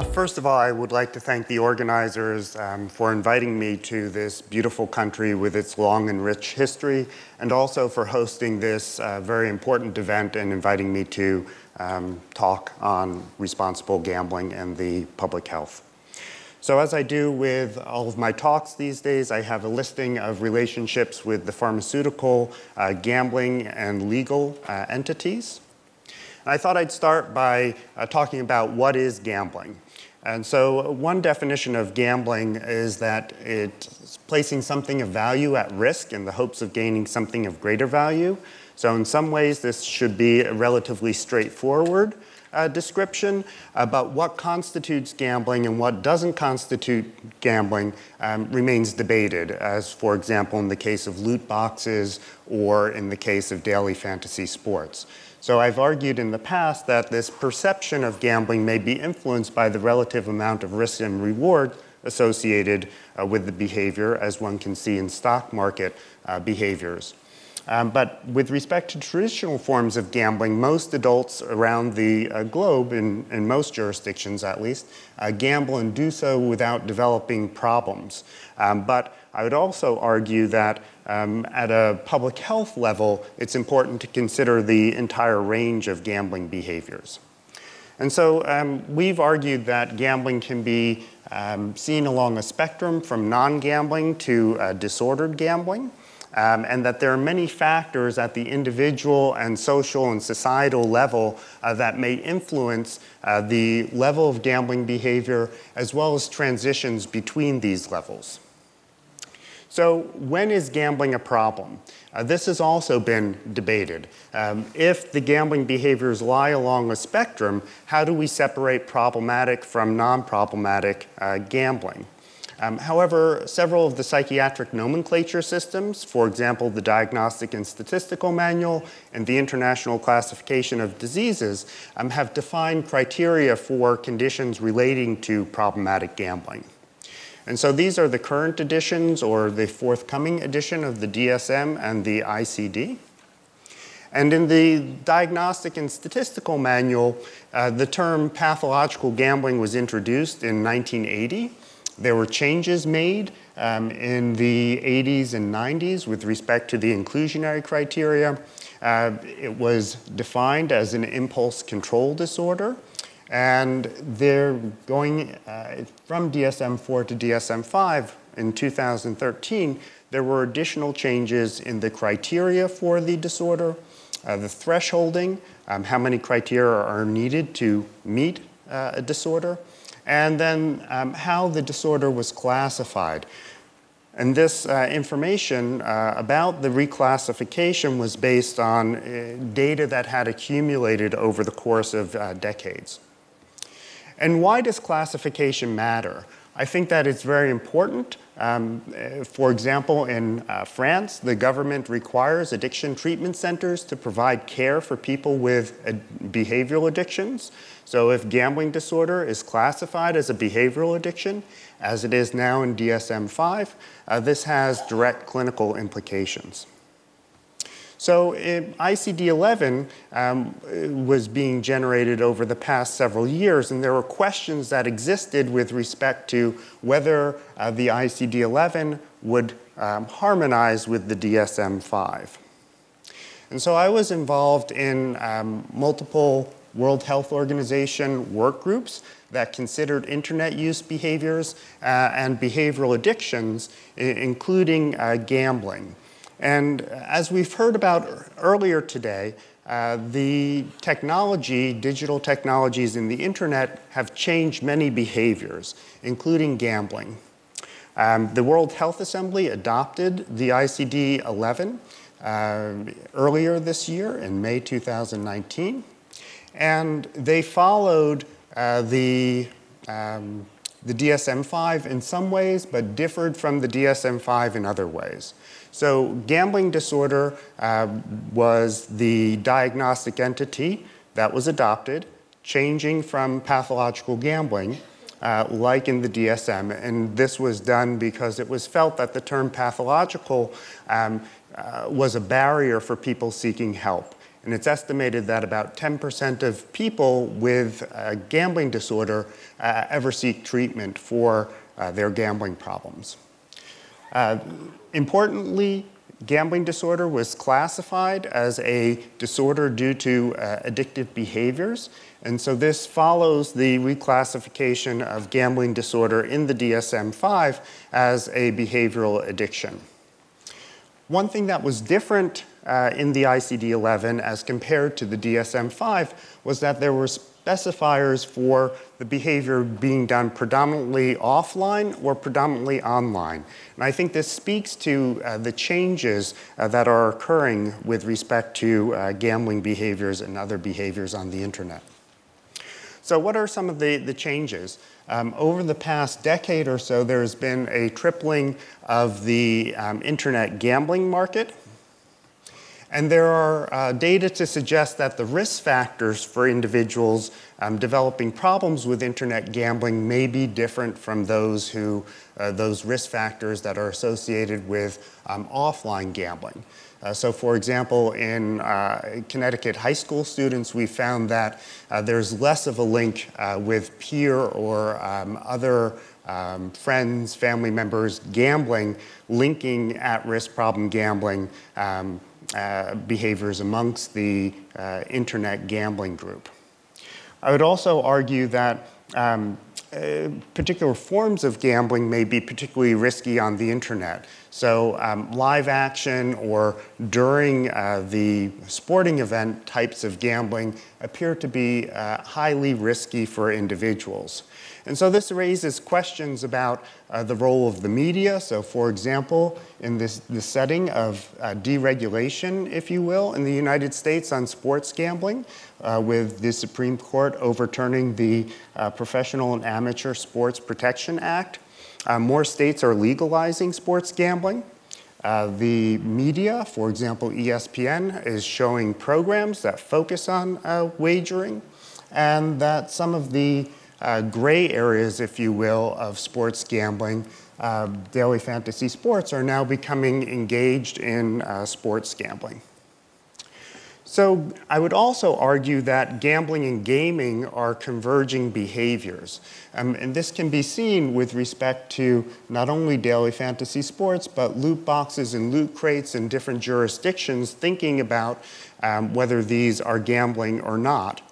Uh, first of all, I would like to thank the organizers um, for inviting me to this beautiful country with its long and rich history, and also for hosting this uh, very important event and inviting me to um, talk on responsible gambling and the public health. So as I do with all of my talks these days, I have a listing of relationships with the pharmaceutical, uh, gambling, and legal uh, entities. I thought I'd start by uh, talking about what is gambling. And so one definition of gambling is that it's placing something of value at risk in the hopes of gaining something of greater value. So in some ways, this should be a relatively straightforward uh, description about what constitutes gambling and what doesn't constitute gambling um, remains debated, as for example in the case of loot boxes or in the case of daily fantasy sports. So I've argued in the past that this perception of gambling may be influenced by the relative amount of risk and reward associated uh, with the behavior, as one can see in stock market uh, behaviors. Um, but with respect to traditional forms of gambling, most adults around the uh, globe, in, in, most jurisdictions at least, uh, gamble and do so without developing problems. Um, but I would also argue that um, at a public health level, it's important to consider the entire range of gambling behaviors. And so um, we've argued that gambling can be um, seen along a spectrum from non-gambling to uh, disordered gambling. Um, and that there are many factors at the individual and social and societal level uh, that may influence uh, the level of gambling behavior as well as transitions between these levels. So when is gambling a problem? Uh, this has also been debated. Um, if the gambling behaviors lie along a spectrum, how do we separate problematic from non-problematic uh, gambling? Um, however, several of the psychiatric nomenclature systems, for example, the Diagnostic and Statistical Manual and the International Classification of Diseases, um, have defined criteria for conditions relating to problematic gambling. And so these are the current editions or the forthcoming edition of the DSM and the ICD. And in the Diagnostic and Statistical Manual, uh, the term pathological gambling was introduced in 1980. There were changes made um, in the 80s and 90s with respect to the inclusionary criteria. Uh, it was defined as an impulse control disorder. And they're going uh, from DSM-4 to DSM-5 in 2013, there were additional changes in the criteria for the disorder, uh, the thresholding, um, how many criteria are needed to meet uh, a disorder, and then um, how the disorder was classified. And this uh, information uh, about the reclassification was based on uh, data that had accumulated over the course of uh, decades. And why does classification matter? I think that it's very important. Um, for example, in uh, France, the government requires addiction treatment centers to provide care for people with uh, behavioral addictions. So if gambling disorder is classified as a behavioral addiction, as it is now in DSM-5, uh, this has direct clinical implications. So ICD-11 um, was being generated over the past several years, and there were questions that existed with respect to whether uh, the ICD-11 would um, harmonize with the DSM-5. And so I was involved in um, multiple World Health Organization work groups that considered internet use behaviors uh, and behavioral addictions, including uh, gambling. And as we've heard about earlier today, uh, the technology, digital technologies in the internet have changed many behaviors, including gambling. Um, the World Health Assembly adopted the ICD-11 uh, earlier this year in May 2019, and they followed uh, the um, the DSM-5 in some ways, but differed from the DSM-5 in other ways. So gambling disorder uh, was the diagnostic entity that was adopted, changing from pathological gambling, uh, like in the DSM. And this was done because it was felt that the term pathological um, uh, was a barrier for people seeking help. and it's estimated that about 10% of people with gambling disorder uh, ever seek treatment for uh, their gambling problems. Uh, importantly, gambling disorder was classified as a disorder due to uh, addictive behaviors. And so this follows the reclassification of gambling disorder in the DSM-5 as a behavioral addiction. One thing that was different uh, in the ICD-11 as compared to the DSM-5 was that there were specifiers for the behavior being done predominantly offline or predominantly online. And I think this speaks to uh, the changes uh, that are occurring with respect to uh, gambling behaviors and other behaviors on the internet. So what are some of the, the changes? Um, over the past decade or so, there's been a tripling of the um, internet gambling market. And there are uh, data to suggest that the risk factors for individuals um, developing problems with internet gambling may be different from those who, uh, those risk factors that are associated with um, offline gambling. Uh, so for example, in uh, Connecticut high school students, we found that uh, there's less of a link uh, with peer or um, other um, friends, family members gambling, linking at-risk problem gambling um, uh, behaviors amongst the uh, internet gambling group. I would also argue that um, uh, particular forms of gambling may be particularly risky on the internet. So um, live action or during uh, the sporting event types of gambling appear to be uh, highly risky for individuals. And so this raises questions about uh, the role of the media. So for example, in this, the setting of uh, deregulation, if you will, in the United States on sports gambling, uh, with the Supreme Court overturning the uh, Professional and Amateur Sports Protection Act, uh, more states are legalizing sports gambling. Uh, the media, for example, ESPN, is showing programs that focus on wagering and that some of the uh, gray areas, if you will, of sports gambling, uh, daily fantasy sports are now becoming engaged in uh, sports gambling. So I would also argue that gambling and gaming are converging behaviors. Um, and this can be seen with respect to not only daily fantasy sports, but loot boxes and loot crates in different jurisdictions thinking about um, whether these are gambling or not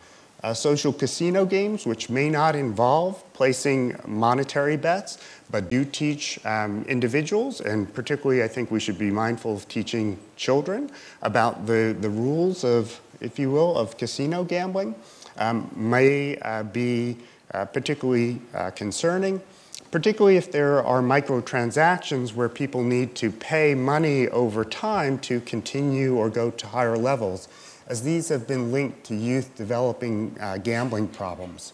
uh, social casino games, which may not involve placing monetary bets, but do teach um, individuals, and particularly I think we should be mindful of teaching children about the, the rules of, if you will, of casino gambling, um, may uh, be uh, particularly uh, concerning, particularly if there are microtransactions where people need to pay money over time to continue or go to higher levels as these have been linked to youth developing uh, gambling problems.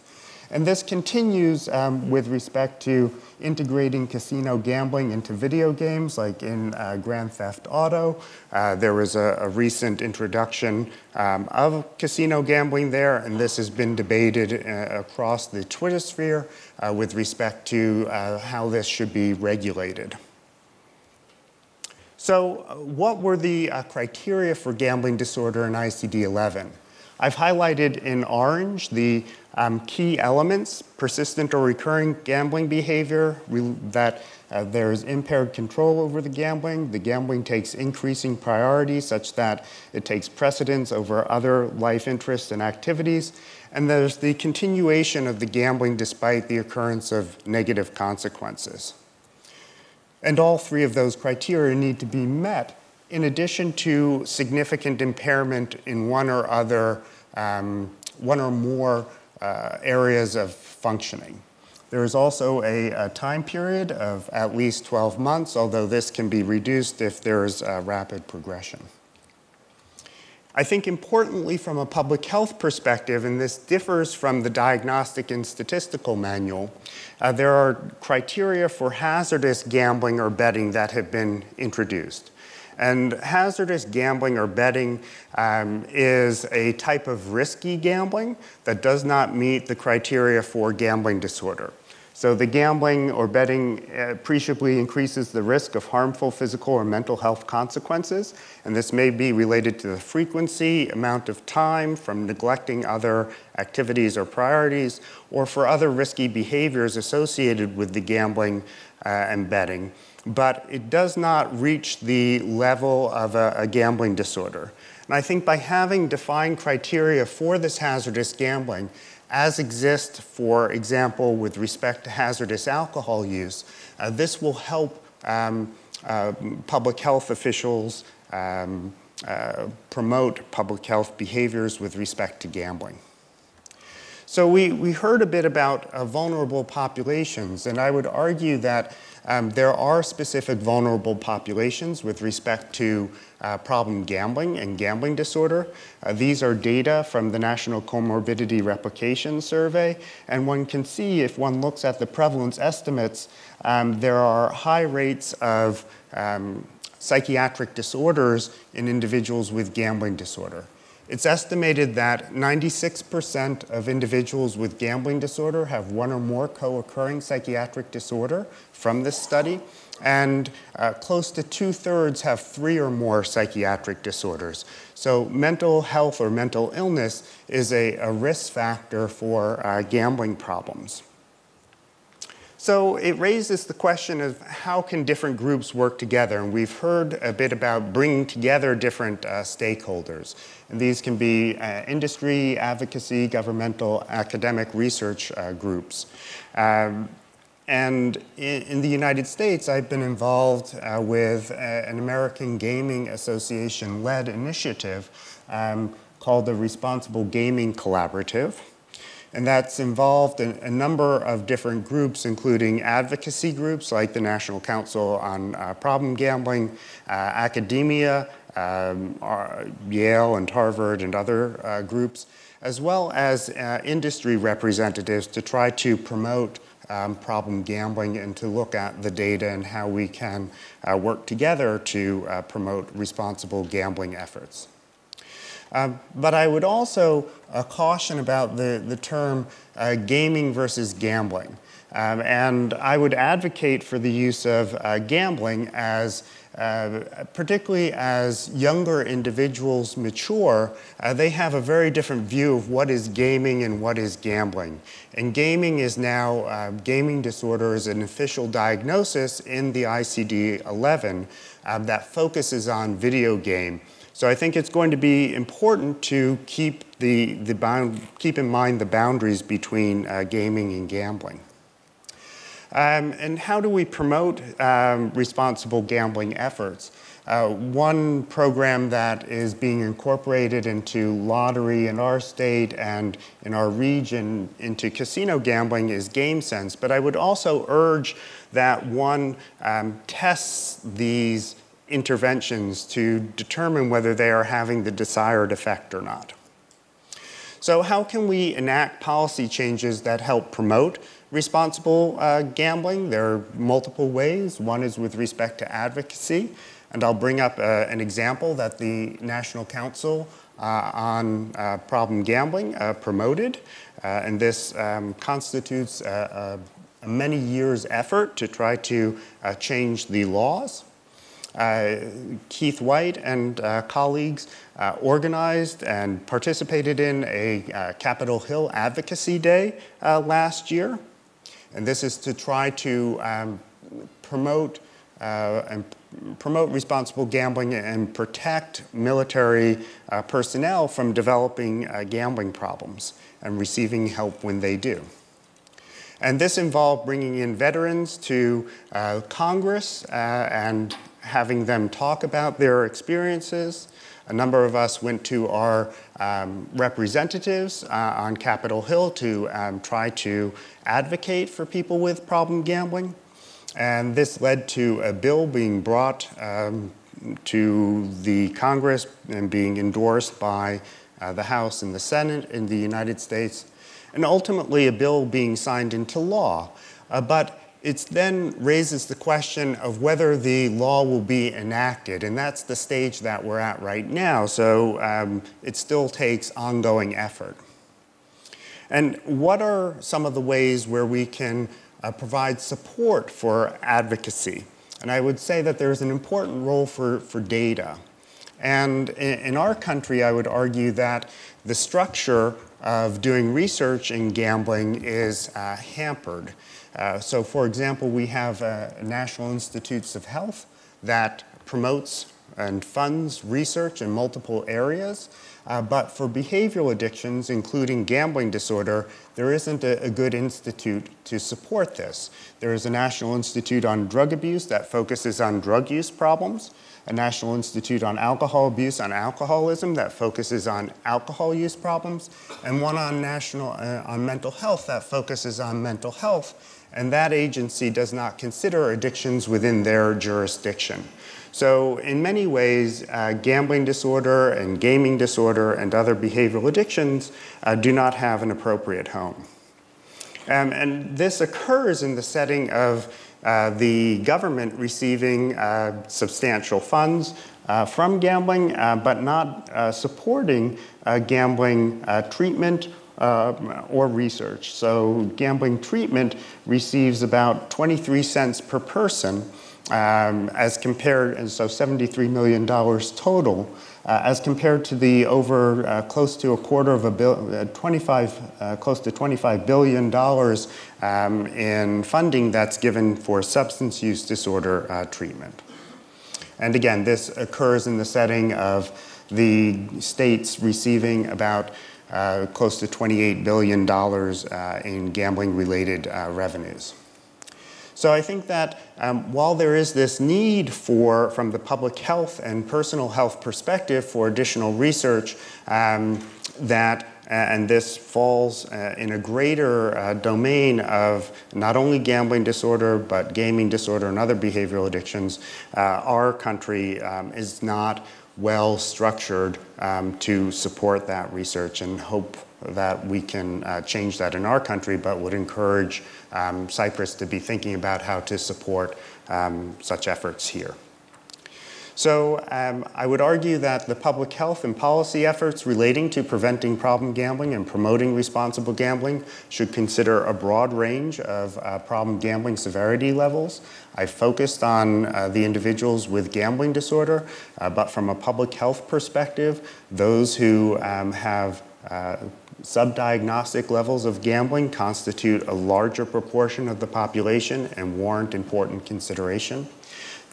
And this continues um, with respect to integrating casino gambling into video games, like in uh, Grand Theft Auto. Uh, there was a, a recent introduction um, of casino gambling there, and this has been debated uh, across the Twitter sphere uh, with respect to uh, how this should be regulated. So uh, what were the criteria for gambling disorder in ICD-11? I've highlighted in orange the um, key elements, persistent or recurring gambling behavior, that uh, there is impaired control over the gambling. The gambling takes increasing priority such that it takes precedence over other life interests and activities. And there's the continuation of the gambling despite the occurrence of negative consequences. And all three of those criteria need to be met in addition to significant impairment in one or other, um, one or more uh, areas of functioning. There is also a, a, time period of at least 12 months, although this can be reduced if there is rapid progression. I think importantly from a public health perspective, and this differs from the diagnostic and statistical manual, uh, there are criteria for hazardous gambling or betting that have been introduced. And hazardous gambling or betting um, is a type of risky gambling that does not meet the criteria for gambling disorder. So the gambling or betting appreciably increases the risk of harmful physical or mental health consequences, and this may be related to the frequency, amount of time from neglecting other activities or priorities, or for other risky behaviors associated with the gambling uh, and betting. But it does not reach the level of a, a gambling disorder. And I think by having defined criteria for this hazardous gambling, as exists, for example, with respect to hazardous alcohol use, uh, this will help um, uh, public health officials um, uh, promote public health behaviors with respect to gambling. So we, we heard a bit about uh, vulnerable populations, and I would argue that um, there are specific vulnerable populations with respect to uh, problem gambling and gambling disorder. Uh, these are data from the National Comorbidity Replication Survey, and one can see if one looks at the prevalence estimates, um, there are high rates of um, psychiatric disorders in individuals with gambling disorder. It's estimated that 96% of individuals with gambling disorder have one or more co-occurring psychiatric disorder from this study, and uh, close to two-thirds have three or more psychiatric disorders. So mental health or mental illness is a, a risk factor for uh, gambling problems. So it raises the question of how can different groups work together? And we've heard a bit about bringing together different uh, stakeholders. And these can be uh, industry, advocacy, governmental, academic research uh, groups. Um, and in, in, the United States, I've been involved uh, with uh, an American Gaming Association-led initiative um, called the Responsible Gaming Collaborative and that's involved in a number of different groups, including advocacy groups like the National Council on uh, Problem Gambling, uh, academia, um, Yale and Harvard and other uh, groups, as well as uh, industry representatives to try to promote um, problem gambling and to look at the data and how we can uh, work together to uh, promote responsible gambling efforts. Um, but I would also uh, caution about the, the term uh, gaming versus gambling. Um, and I would advocate for the use of uh, gambling as uh, particularly as younger individuals mature, uh, they have a very different view of what is gaming and what is gambling. And gaming is now, uh, gaming disorder is an official diagnosis in the ICD-11 um, that focuses on video game. So I think it's going to be important to keep, the, the bound, keep in mind the boundaries between uh, gaming and gambling. Um, and how do we promote um, responsible gambling efforts? Uh, one program that is being incorporated into lottery in our state and in our region into casino gambling is GameSense. But I would also urge that one um, tests these interventions to determine whether they are having the desired effect or not. So how can we enact policy changes that help promote responsible uh, gambling? There are multiple ways. One is with respect to advocacy, and I'll bring up uh, an example that the National Council uh, on uh, Problem Gambling uh, promoted, uh, and this um, constitutes a, a, many years effort to try to change the laws. Uh, Keith Whyte and uh, colleagues uh, organized and participated in a Capitol Hill Advocacy Day last year. And this is to try to um, promote and promote responsible gambling and protect military uh, personnel from developing uh, gambling problems and receiving help when they do. And this involved bringing in veterans to uh, Congress and having them talk about their experiences. A number of us went to our um, representatives uh, on Capitol Hill to um, try to advocate for people with problem gambling. And this led to a bill being brought um, to the Congress and being endorsed by uh, the House and the Senate in the United States, and ultimately a bill being signed into law. Uh, but it then raises the question of whether the law will be enacted, and that's the stage that we're at right now, so um, it still takes ongoing effort. And what are some of the ways where we can uh, provides support for advocacy. And I would say that there's an important role for, for data. And in, in our country, I would argue that the structure of doing research in gambling is uh, hampered. Uh, so, for example, we have uh, National Institutes of Health that promotes and funds research in multiple areas. Uh, but for behavioral addictions, including gambling disorder, there isn't a, a, good institute to support this. There is a National Institute on Drug Abuse that focuses on drug use problems, a National Institute on Alcohol Abuse and Alcoholism that focuses on alcohol use problems, and one on national uh, on mental health that focuses on mental health. And that agency does not consider addictions within their jurisdiction. So in many ways, uh, gambling disorder and gaming disorder and other behavioral addictions uh, do not have an appropriate home. Um, and this occurs in the setting of uh, the government receiving uh, substantial funds uh, from gambling, uh, but not supporting gambling treatment or research. So gambling treatment receives about 23 cents per person um, as compared, and so $73 million total, uh, as compared to the over uh, close to a quarter of a bill, uh, 25, uh, close to $25 billion um, in funding that's given for substance use disorder uh, treatment. And again, this occurs in the setting of the states receiving about uh, close to $28 billion in gambling related revenues. So I think that um, while there is this need for, from the public health and personal health perspective, for additional research, um, that and this falls uh, in a greater uh, domain of not only gambling disorder, but gaming disorder and other behavioral addictions. Uh, our country um, is not well structured um, to support that research and hope that we can uh, change that in our country, but would encourage um, Cyprus to be thinking about how to support um, such efforts here. So um, I would argue that the public health and policy efforts relating to preventing problem gambling and promoting responsible gambling should consider a broad range of uh, problem gambling severity levels. I focused on uh, the individuals with gambling disorder, uh, but from a public health perspective, those who um, have uh, subdiagnostic levels of gambling constitute a larger proportion of the population and warrant important consideration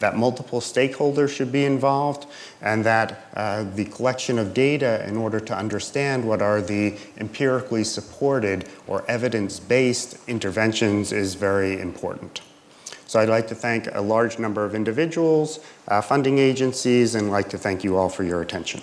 that multiple stakeholders should be involved, and that uh, the collection of data in order to understand what are the empirically supported or evidence-based interventions is very important. So I'd like to thank a large number of individuals, uh, funding agencies, and like to thank you all for your attention.